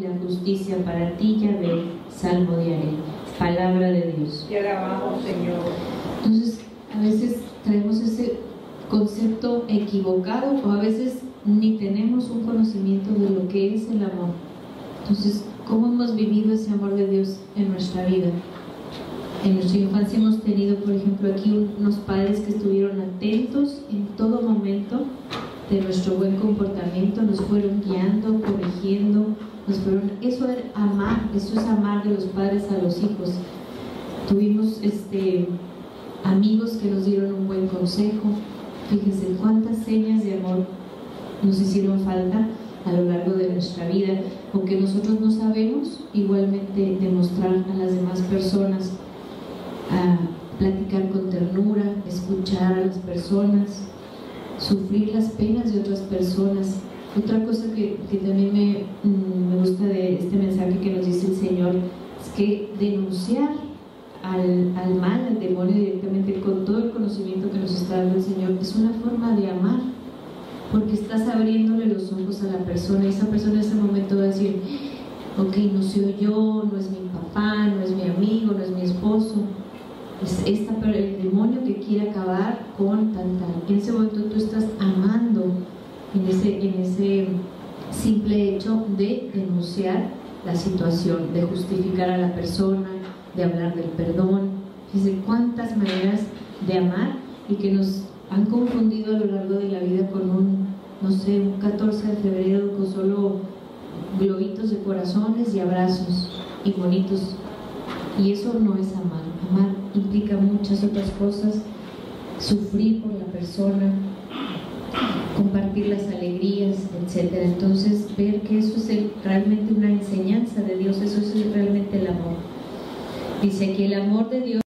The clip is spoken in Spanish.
la justicia para ti, Yahvé, salmo de haré. Palabra de Dios. Te alabamos, Señor. Entonces, a veces traemos ese concepto equivocado o a veces ni tenemos un conocimiento de lo que es el amor. Entonces, ¿cómo hemos vivido ese amor de Dios en nuestra vida? En nuestra infancia hemos tenido, por ejemplo, aquí unos padres que estuvieron atentos en todo momento de nuestro buen comportamiento, Eso es amar, eso es amar de los padres a los hijos. Tuvimos este, amigos que nos dieron un buen consejo. Fíjense cuántas señas de amor nos hicieron falta a lo largo de nuestra vida, aunque nosotros no sabemos, igualmente demostrar a las demás personas a platicar con ternura, escuchar a las personas, sufrir las penas de otras personas. Otra cosa que, también me, mm, me, gusta de este mensaje que nos dice el Señor es que denunciar al, al mal, al demonio directamente con todo el conocimiento que nos está dando el Señor es una forma de amar porque estás abriéndole los ojos a la persona y esa persona en ese momento va a decir ok, no soy yo, no es mi papá, no es mi amigo, no es mi esposo es esta, el demonio que quiere acabar con tanta. En ese momento tú estás amando en ese, en ese simple hecho de denunciar la situación, de justificar a la persona, de hablar del perdón. Fíjense cuántas maneras de amar y que nos han confundido a lo largo de la vida con un, no sé, un 14 de febrero con solo globitos de corazones y abrazos y bonitos. Y eso no es amar. Amar implica muchas otras cosas, sufrir por la persona, compartir las alegrías, etc. Entonces, ver que eso es realmente una enseñanza de Dios, eso es realmente el amor. Dice que el amor de Dios